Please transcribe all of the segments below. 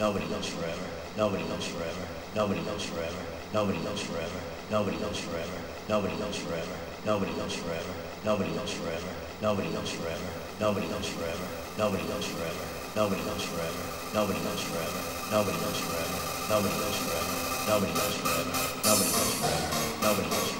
Nobody lives forever. Nobody lives forever. Nobody lives forever. Nobody lives forever. Nobody lives forever. Nobody lives forever. Nobody lives forever. Nobody lives forever. Nobody lives forever. Nobody lives forever. Nobody lives forever. Nobody lives forever. Nobody lives forever. Nobody lives forever. Nobody lives forever. Nobody lives forever. Nobody lives forever. Nobody lives forever.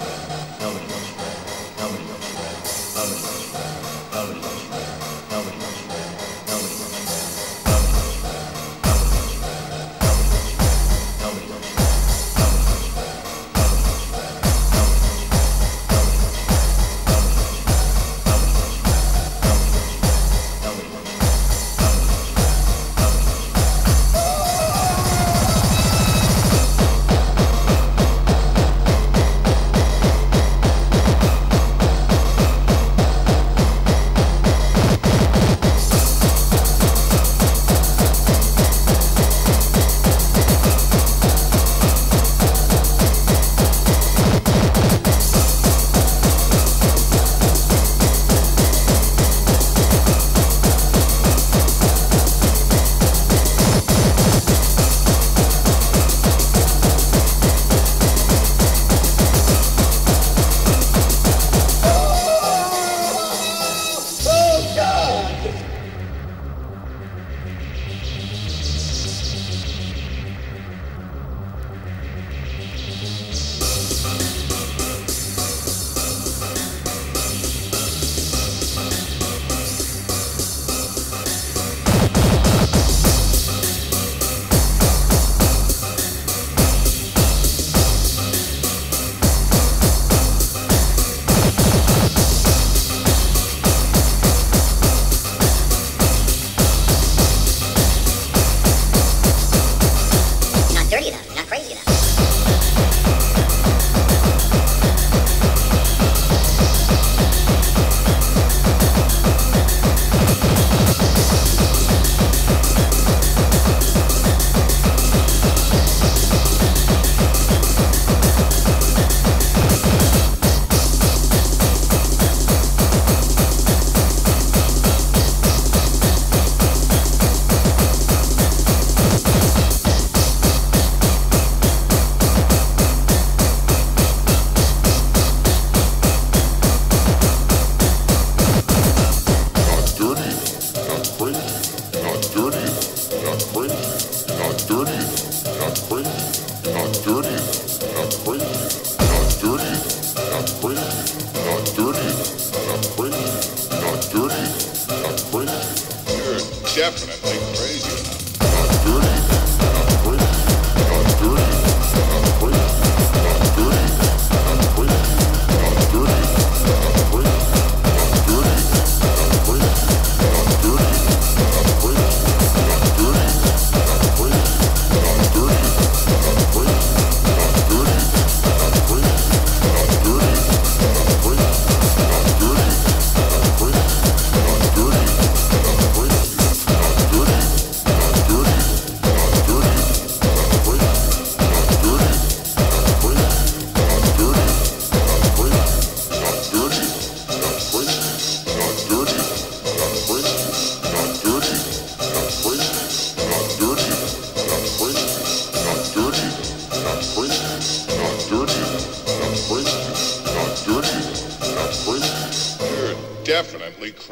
definitely crazy. definitely crazy.